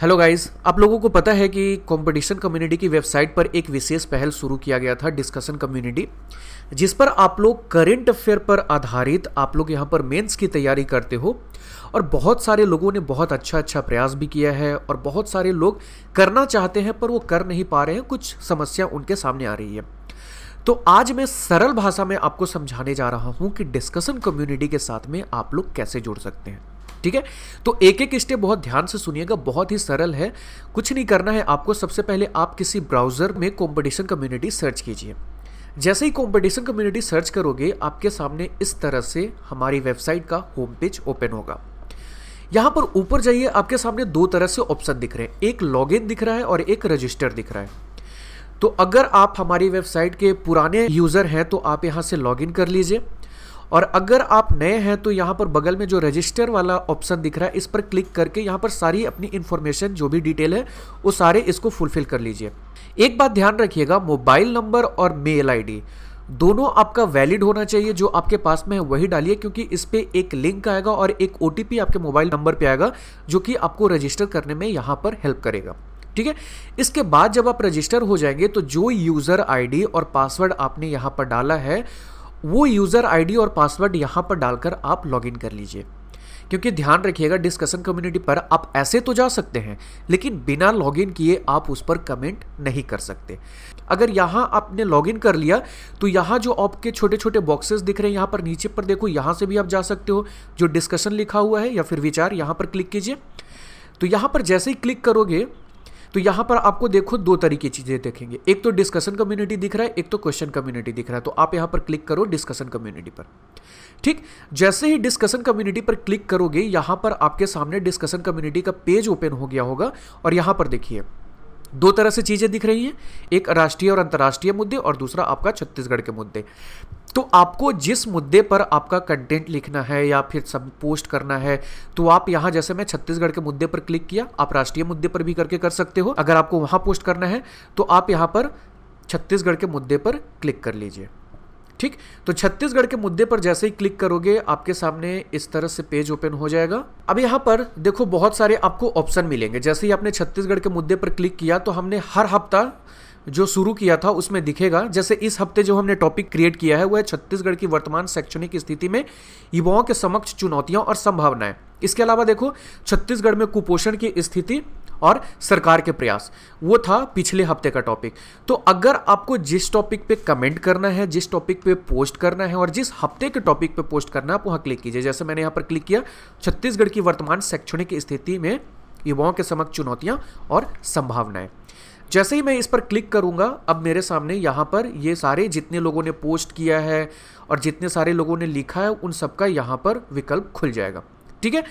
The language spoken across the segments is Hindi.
हेलो गाइस आप लोगों को पता है कि कंपटीशन कम्युनिटी की वेबसाइट पर एक विशेष पहल शुरू किया गया था डिस्कशन कम्युनिटी जिस पर आप लोग करेंट अफेयर पर आधारित आप लोग यहाँ पर मेंस की तैयारी करते हो और बहुत सारे लोगों ने बहुत अच्छा अच्छा प्रयास भी किया है और बहुत सारे लोग करना चाहते हैं पर वो कर नहीं पा रहे हैं। कुछ समस्या उनके सामने आ रही है। तो आज मैं सरल भाषा में आपको समझाने जा रहा हूँ कि डिस्कशन कम्युनिटी के साथ में आप लोग कैसे जुड़ सकते हैं। ठीक है? तो एक एक स्टेप बहुत ध्यान से सुनिएगा, बहुत ही सरल है। कुछ नहीं करना है, आपको सबसे पहले आप किसी ब्राउज़र में कॉम्पिटिशन कम्युनिटी सर्च कीजिए। जैसे ही कॉम्पिटिशन कम्युनिटी सर्च करोगे, आपके सामने इस तरह से हमारी वेबसाइट का होम पेज ओपन होगा। यहाँ पर ऊपर जाइए, आपके सामने दो तरह से ऑप्शन दिख रहे हैं। एक लॉगिन दिख रहा है और एक रजिस्टर दिख रहा है। तो अगर आप हमारी वेबसाइट के पुराने यूज़र हैं तो आप यहाँ से लॉगिन कर लीजिए। और अगर आप नए हैं तो यहाँ पर बगल में जो रजिस्टर वाला ऑप्शन दिख रहा है, इस पर क्लिक करके यहाँ पर सारी अपनी इन्फॉर्मेशन जो भी डिटेल है, वो सारे इसको फुलफिल कर लीजिए। एक बात ध्यान रखिएगा मोबाइल नंबर और मेल आईडी दोनों आपका वैलिड होना चाहिए, जो आपके पास में है, वही डालिए, क्योंकि इस पर एक लिंक आएगा और एक ओटीपी आपके मोबाइल नंबर पर आएगा, जो कि आपको रजिस्टर करने में यहाँ पर हेल्प करेगा। ठीक है? इसके बाद जब आप रजिस्टर हो जाएँगे तो जो यूज़र आईडी और पासवर्ड आपने यहाँ पर डाला है वो यूज़र आईडी और पासवर्ड यहाँ पर डालकर आप लॉगिन कर लीजिए। क्योंकि ध्यान रखिएगा डिस्कशन कम्युनिटी पर आप ऐसे तो जा सकते हैं, लेकिन बिना लॉगिन किए आप उस पर कमेंट नहीं कर सकते। अगर यहाँ आपने लॉगिन कर लिया तो यहाँ जो आपके छोटे छोटे बॉक्सेस दिख रहे हैं, यहाँ पर नीचे पर देखो, यहाँ से भी आप जा सकते हो। जो डिस्कशन लिखा हुआ है या फिर विचार, यहाँ पर क्लिक कीजिए। तो यहाँ पर जैसे ही क्लिक करोगे तो यहाँ पर आपको देखो दो तरीके चीज़ें देखेंगे। एक तो डिस्कशन कम्युनिटी दिख रहा है, एक तो क्वेश्चन कम्युनिटी दिख रहा है। तो आप यहाँ पर क्लिक करो डिस्कशन कम्युनिटी पर। ठीक? जैसे ही डिस्कशन कम्युनिटी पर क्लिक करोगे, यहाँ पर आपके सामने डिस्कशन कम्युनिटी का पेज ओपन हो गया होगा और यहाँ पर देखिए। दो तरह से चीज़ें दिख रही हैं, एक राष्ट्रीय और अंतर्राष्ट्रीय मुद्दे और दूसरा आपका छत्तीसगढ़ के मुद्दे। तो आपको जिस मुद्दे पर आपका कंटेंट लिखना है या फिर सब पोस्ट करना है तो आप यहाँ जैसे मैं छत्तीसगढ़ के मुद्दे पर क्लिक किया, आप राष्ट्रीय मुद्दे पर भी करके कर सकते हो। अगर आपको वहाँ पोस्ट करना है तो आप यहाँ पर छत्तीसगढ़ के मुद्दे पर क्लिक कर लीजिए। ठीक? तो छत्तीसगढ़ के मुद्दे पर जैसे ही क्लिक करोगे, आपके सामने इस तरह से पेज ओपन हो जाएगा। अब यहाँ पर देखो, बहुत सारे आपको ऑप्शन मिलेंगे। जैसे ही आपने छत्तीसगढ़ के मुद्दे पर क्लिक किया तो हमने हर हफ़्ता जो शुरू किया था, उसमें दिखेगा। जैसे इस हफ़्ते जो हमने टॉपिक क्रिएट किया है, वह छत्तीसगढ़ की वर्तमान शैक्षणिक स्थिति में युवाओं के समक्ष चुनौतियाँ और संभावनाएँ। इसके अलावा देखो, छत्तीसगढ़ में कुपोषण की स्थिति और सरकार के प्रयास। वो था पिछले हफ़्ते का टॉपिक तो अगर आपको जिस टॉपिक पे कमेंट करना है, जिस टॉपिक पे पोस्ट करना है और जिस हफ़्ते के टॉपिक पे पोस्ट करना है, आप वहाँ क्लिक कीजिए। जैसे मैंने यहाँ पर क्लिक किया, छत्तीसगढ़ की वर्तमान शैक्षणिक स्थिति में युवाओं के समक्ष चुनौतियाँ और संभावनाएँ। जैसे ही मैं इस पर क्लिक करूँगा, अब मेरे सामने यहाँ पर ये सारे जितने लोगों ने पोस्ट किया है और जितने सारे लोगों ने लिखा है, उन सबका यहाँ पर विकल्प खुल जाएगा। ठीक है?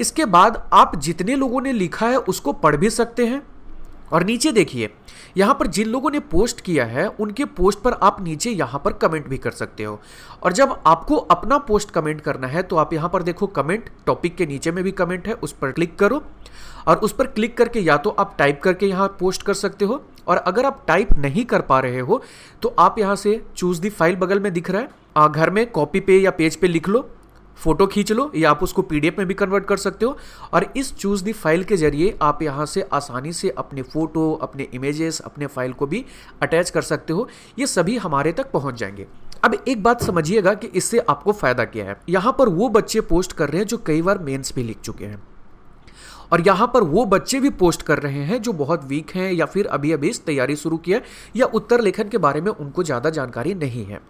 इसके बाद आप जितने लोगों ने लिखा है उसको पढ़ भी सकते हैं। और नीचे देखिए, यहाँ पर जिन लोगों ने पोस्ट किया है, उनके पोस्ट पर आप नीचे यहाँ पर कमेंट भी कर सकते हो। और जब आपको अपना पोस्ट कमेंट करना है तो आप यहाँ पर देखो कमेंट, टॉपिक के नीचे में भी कमेंट है, उस पर क्लिक करो। और उस पर क्लिक करके या तो आप टाइप करके यहाँ पोस्ट कर सकते हो। और अगर आप टाइप नहीं कर पा रहे हो तो आप यहाँ से चूज़ दी फ़ाइल बगल में दिख रहा है। घर में कॉपी पे या पेज पे लिख लो। फ़ोटो खींच लो, या आप उसको पीडीएफ में भी कन्वर्ट कर सकते हो। और इस चूज़ दी फ़ाइल के ज़रिए आप यहाँ से आसानी से अपने फ़ोटो अपने इमेजेस अपने फ़ाइल को भी अटैच कर सकते हो। ये सभी हमारे तक पहुँच जाएँगे। अब एक बात समझिएगा कि इससे आपको फ़ायदा क्या है। यहाँ पर वो बच्चे पोस्ट कर रहे हैं जो कई बार मेन्स भी लिख चुके हैं। और यहाँ पर वो बच्चे भी पोस्ट कर रहे हैं जो बहुत वीक हैं या फिर अभी अभी तैयारी शुरू की है या उत्तर लेखन के बारे में उनको ज़्यादा जानकारी नहीं है।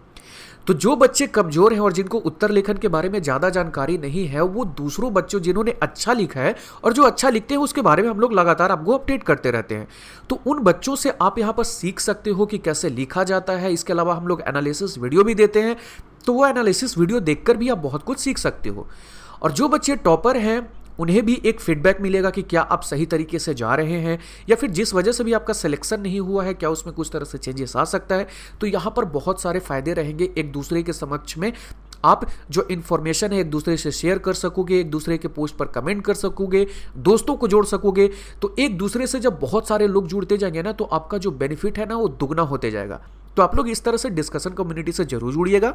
तो जो बच्चे कमज़ोर हैं और जिनको उत्तर लेखन के बारे में ज़्यादा जानकारी नहीं है, वो दूसरों बच्चों जिन्होंने अच्छा लिखा है और जो अच्छा लिखते हैं, उसके बारे में हम लोग लगातार आपको अपडेट करते रहते हैं। तो उन बच्चों से आप यहाँ पर सीख सकते हो कि कैसे लिखा जाता है। इसके अलावा हम लोग एनालिसिस वीडियो भी देते हैं। तो वो एनालिसिस वीडियो देखकर भी आप बहुत कुछ सीख सकते हो। और जो बच्चे टॉपर हैं उन्हें भी एक फीडबैक मिलेगा कि क्या आप सही तरीके से जा रहे हैं, या फिर जिस वजह से भी आपका सिलेक्शन नहीं हुआ है, क्या उसमें कुछ तरह से चेंजेस आ सकता है। तो यहाँ पर बहुत सारे फ़ायदे रहेंगे एक दूसरे के समक्ष में। आप जो इन्फॉर्मेशन है एक दूसरे से शेयर कर सकोगे, एक दूसरे के पोस्ट पर कमेंट कर सकोगे, दोस्तों को जोड़ सकोगे। तो एक दूसरे से जब बहुत सारे लोग जुड़ते जाएँगे ना तो आपका जो बेनिफिट है ना, वो दुगना होते जाएगा। तो आप लोग इस तरह से डिस्कशन कम्युनिटी से ज़रूर जुड़िएगा।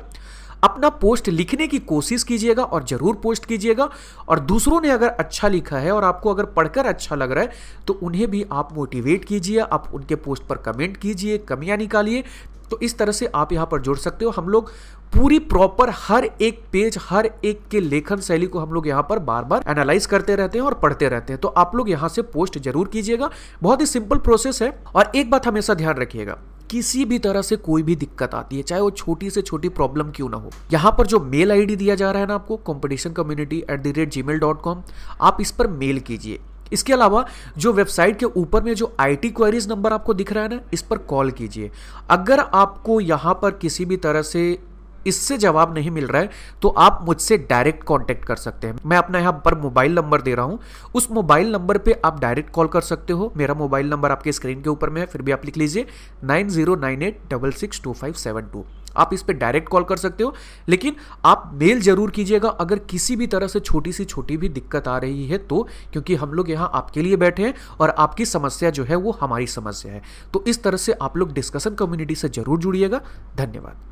अपना पोस्ट लिखने की कोशिश कीजिएगा और ज़रूर पोस्ट कीजिएगा। और दूसरों ने अगर अच्छा लिखा है और आपको अगर पढ़कर अच्छा लग रहा है तो उन्हें भी आप मोटिवेट कीजिए, आप उनके पोस्ट पर कमेंट कीजिए, कमियाँ निकालिए। तो इस तरह से आप यहाँ पर जुड़ सकते हो। हम लोग पूरी प्रॉपर हर एक पेज हर एक के लेखन शैली को हम लोग यहाँ पर बार बार एनालाइज करते रहते हैं और पढ़ते रहते हैं। तो आप लोग यहाँ से पोस्ट ज़रूर कीजिएगा। बहुत ही सिंपल प्रोसेस है और एक बात हमेशा ध्यान रखिएगा। किसी भी तरह से कोई भी दिक्कत आती है, चाहे वो छोटी से छोटी प्रॉब्लम क्यों ना हो। यहाँ पर जो मेल आईडी दिया जा रहा है ना आपको competition community at the rate gmail dot com आप इस पर मेल कीजिए। इसके अलावा, जो वेबसाइट के ऊपर में जो आई टी क्वेरीज नंबर आपको दिख रहा है ना, इस पर कॉल कीजिए। अगर आपको यहाँ पर किसी भी तरह से इससे जवाब नहीं मिल रहा है तो आप मुझसे डायरेक्ट कांटेक्ट कर सकते हैं। मैं अपना यहाँ पर मोबाइल नंबर दे रहा हूँ। उस मोबाइल नंबर पे आप डायरेक्ट कॉल कर सकते हो। मेरा मोबाइल नंबर आपके स्क्रीन के ऊपर में है, फिर भी आप लिख लीजिए nine zero nine eight double six two five seven two आप इस पर डायरेक्ट कॉल कर सकते हो। लेकिन आप मेल ज़रूर कीजिएगा। अगर किसी भी तरह से छोटी सी छोटी भी दिक्कत आ रही है तो क्योंकि हम लोग यहाँ आपके लिए बैठे हैं और आपकी समस्या जो है वो हमारी समस्या है। तो इस तरह से आप लोग डिस्कशन कम्युनिटी से ज़रूर जुड़िएगा। धन्यवाद।